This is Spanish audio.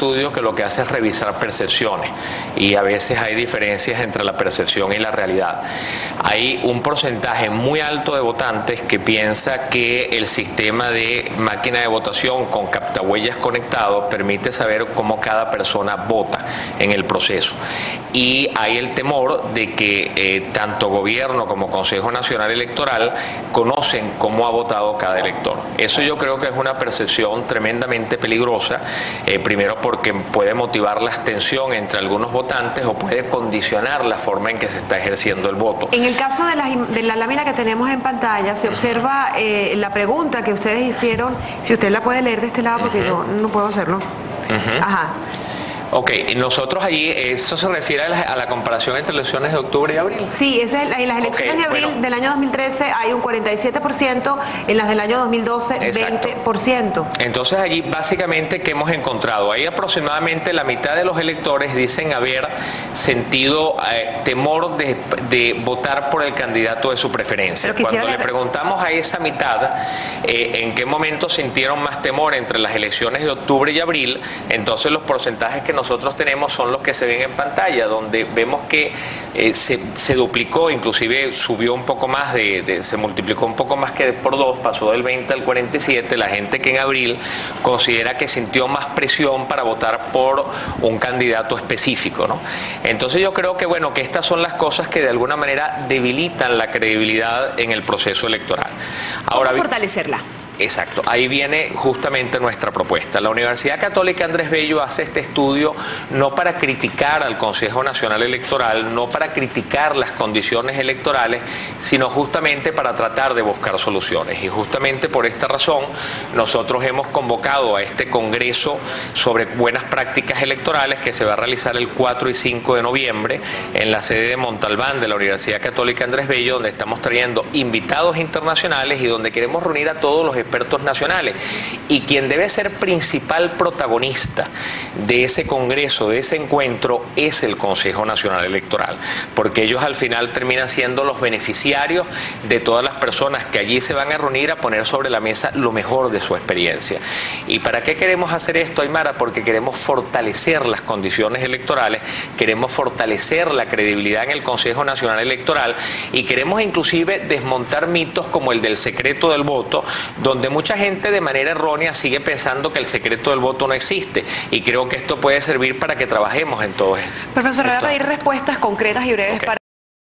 estudio que lo que hace es revisar percepciones y a veces hay diferencias entre la percepción y la realidad. Hay un porcentaje muy alto de votantes que piensa que el sistema de máquina de votación con captahuellas conectado permite saber cómo cada persona vota en el proceso. Y hay el temor de que eh, tanto gobierno como Consejo Nacional Electoral conocen cómo ha votado cada elector. Eso yo creo que es una percepción tremendamente peligrosa, eh, primero porque puede motivar la abstención entre algunos votantes o puede condicionar la forma en que se está ejerciendo el voto. En el caso de la, de la lámina que tenemos en pantalla, se observa eh, la pregunta que ustedes hicieron, si usted la puede leer de este lado, porque no, no puedo hacerlo. Ajá. Ok, nosotros allí, ¿eso se refiere a la, comparación entre elecciones de octubre y abril? Sí, es en las elecciones de abril del año 2013 hay un 47%, en las del año 2012 20%. Entonces allí básicamente, ¿qué hemos encontrado? Ahí aproximadamente la mitad de los electores dicen haber sentido eh, temor de, votar por el candidato de su preferencia. Cuando le preguntamos a esa mitad eh, en qué momento sintieron más temor entre las elecciones de octubre y abril, entonces los porcentajes que nosotros tenemos son los que se ven en pantalla, donde vemos que eh, se, duplicó, inclusive subió un poco más, de, se multiplicó un poco más que por dos, pasó del 20 al 47, la gente que en abril considera que sintió más presión para votar por un candidato específico. ¿no? Entonces yo creo que, bueno, que estas son las cosas que de alguna manera debilitan la credibilidad en el proceso electoral. Ahora, fortalecerla? Exacto, ahí viene justamente nuestra propuesta. La Universidad Católica Andrés Bello hace este estudio no para criticar al Consejo Nacional Electoral, no para criticar las condiciones electorales, sino justamente para tratar de buscar soluciones. Y justamente por esta razón nosotros hemos convocado a este Congreso sobre buenas prácticas electorales que se va a realizar el 4 y 5 de noviembre en la sede de Montalbán de la Universidad Católica Andrés Bello, donde estamos trayendo invitados internacionales y donde queremos reunir a todos los expertos nacionales. Y quien debe ser principal protagonista de ese congreso, de ese encuentro, es el Consejo Nacional Electoral, porque ellos al final terminan siendo los beneficiarios de todas las personas que allí se van a reunir a poner sobre la mesa lo mejor de su experiencia. ¿Y para qué queremos hacer esto, Aymara? Porque queremos fortalecer las condiciones electorales, queremos fortalecer la credibilidad en el Consejo Nacional Electoral y queremos inclusive desmontar mitos como el del secreto del voto, donde mucha gente de manera errónea sigue pensando que el secreto del voto no existe y creo que esto puede servir para que trabajemos en todo esto. Profesor, voy a pedir respuestas concretas y breves para